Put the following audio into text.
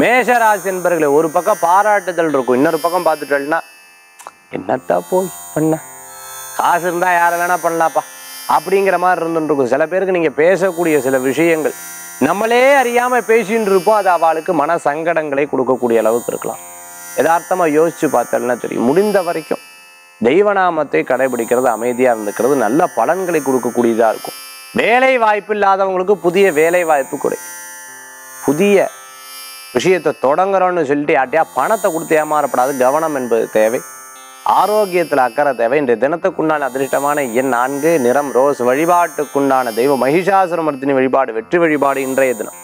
மேஷராசி என்பர்களே ஒரு பக்கம் பாராட்டுதல் இருக்கும் இன்னொரு பக்கம் பார்த்துட்டோம்னா என்னத்தா போய் பண்ண? காசு இருந்தா யாரை வேணா பண்ணலாப்பா அப்படிங்கிற மாதிரி இருந்துருக்கும் சில பேருக்கு நீங்க பேசக்கூடிய சில விஷயங்கள் நம்மளே அறியாம பேசின்னு இருப்போம். அது அவளுக்கு மன சங்கடங்களை கொடுக்கக்கூடிய அளவுக்கு இருக்கலாம். யதார்த்தமா யோசிச்சு பார்த்தோம்னா தெரியும். முடிந்த வரைக்கும் தெய்வநாமத்தை கடைபிடிக்கிறது அமைதியா இருந்துக்கிறது நல்ல பலன்களை கொடுக்கக்கூடியதா இருக்கும். வேலை வாய்ப்பு இல்லாதவங்களுக்கு புதிய வேலை வாய்ப்பு கிடைக்கும் புதிய விஷயத்தை தொடங்குறோம்னு சொல்லிட்டு யார்ட்டையா பணத்தை கொடுத்து ஏமாறப்படாது கவனம் என்பது தேவை. ஆரோக்கியத்தில் அக்கறை தேவை. இன்றைய தினத்துக்குண்டான அதிர்ஷ்டமான எண் நான்கு நிறம் ரோஸ் வழிபாட்டுக்குண்டான தெய்வம் மகிஷாசுரமர்த்தினி வழிபாடு வெற்றி வழிபாடு இன்றைய தினம்.